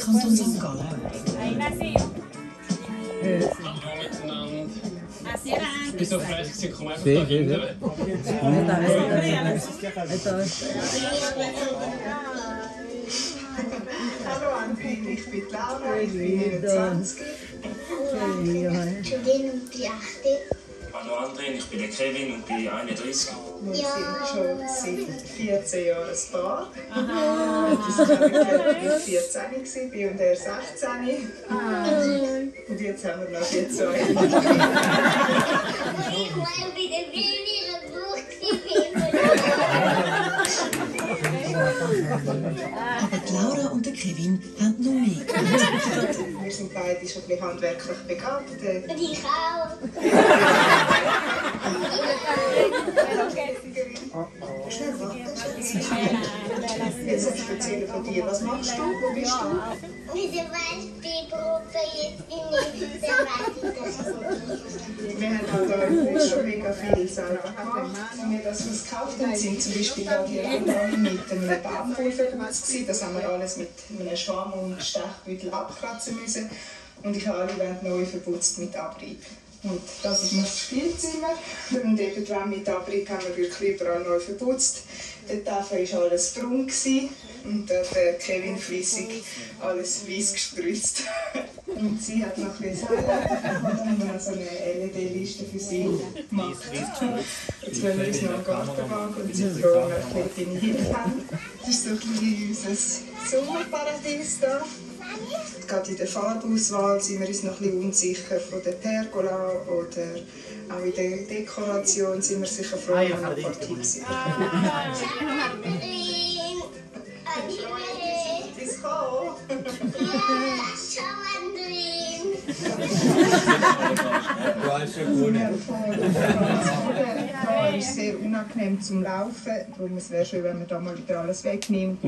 Kanton St. Gallen. Hallo miteinander. Ich bin so fleißig, gewesen, komm einfach Sehr, da sehr, hinten. Hallo André, ich bin Laura, ich bin 29. Kevin und die achte. Hallo André, ich bin der Kevin und bin 31. Wir sind schon seit 14 Jahren ein Paar. Das war ich 14 gewesen, bin und er 16. Und jetzt haben wir noch die zwei. Ich war bei der Buch Aber die Laura und der Kevin haben noch mehr. Wir sind beide schon ein bisschen handwerklich begabt. Und ich auch. Jetzt ich erzählen von dir. Was machst du? Wo bist du? Mit der Beispielgruppe jetzt bin ich der Weite. Wir haben da schon mega viel selber gemacht. Als wir das was gekauft haben, sind zum Beispiel auch die mit einem Baumwollverputz gewesen. Das haben wir alles mit einem Schwamm und Stechbüttel abkratzen müssen. Und ich habe alle Wände neu verputzt mit Abrieb. Und das ist das Spielzimmer. Und irgendwann mit Abrieb haben wir wirklich überall neu verputzt. Der Tafel war alles braun. Und der Kevin flüssig alles weiß gespritzt. Und sie hat noch ein bisschen bekommen. haben wir so eine LED-Liste für sie gemacht. Jetzt wollen wir uns noch eine Gartenbank und Zitronenklette Himmel haben. Das ist so ein bisschen unser Sommerparadies hier. Gerade in der Farbauswahl sind wir uns noch ein bisschen unsicher von der Pergola oder auch in der Dekoration sind wir sicher froh, wenn wir noch ein paar Tipps haben. Andrin. Andrin. Bis kommen! Ja, schau Andrin. Da ist sehr unangenehm zum Laufen. Darum es wäre schön, wenn man da mal wieder alles wegnimmt.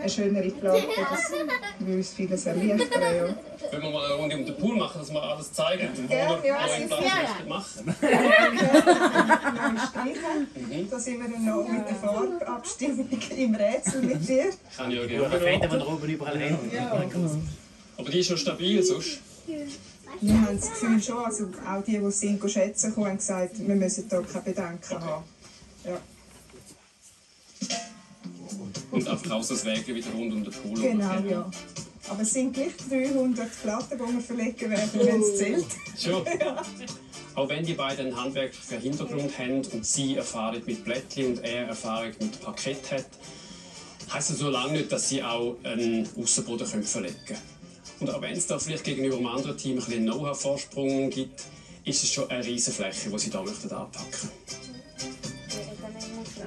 Eine schönere Platte, das würde uns vieles erleichtern. Ja. Wenn wir mal eine Runde um den Pool machen, dass wir alles zeigen, wo Ja, wir ja, sicher. das Ja, machen. Streichen. Da sind wir dann noch mit der Farbabstimmung im Rätsel mit dir. Kann ich ja gerne Fäden, die beraten. da oben überall haben. Aber die ist schon stabil, sonst. Wir haben das Gefühl schon, also auch die, die es sind, schätzen kommen, haben gesagt, wir müssen da keine Bedenken haben. Ja. Und das Weg wieder rund um den Pool. Genau, ja. Aber es sind gleich 300 Platten, die wir verlegen werden, wenn es zählt. Schon. Auch wenn die beiden einen handwerklichen Hintergrund haben und sie Erfahrung mit Blättli und er Erfahrung mit Parkett hat, heisst das so lange nicht, dass sie auch einen Aussenboden können verlegen können. Und auch wenn es da vielleicht gegenüber einem anderen Team ein bisschen Know-how-Vorsprung gibt, ist es schon eine riesige Fläche, die sie da möchten anpacken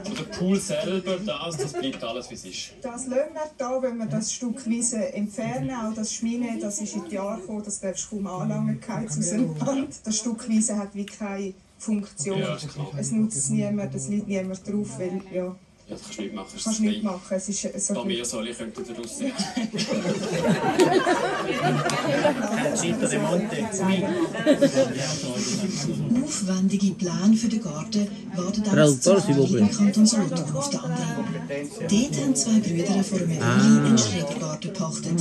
Aber der Pool selber, das, das bleibt alles wie es ist. Das lassen wir da, wenn wir das Stück Wiese entfernen. Auch das Schmine, das ist in die Jahre gekommen, das darfst du kaum anlangen, keins aus dem Hand. Das Stück Wiese hat wie keine Funktion. Ja. Es nutzt es niemand, es liegt niemand drauf, weil ja, Ja, das kannst du nicht machen. Das kannst ist du nicht machen. Es ist so Bei mir soll ich könnte da raus sein. Cita de Monte. Aufwendige Pläne für den Garten warten si può im. Kanton Solothurn auf der André. Dort haben zwei Brüder vor einer Weile einen Schrebergarten gepachtet.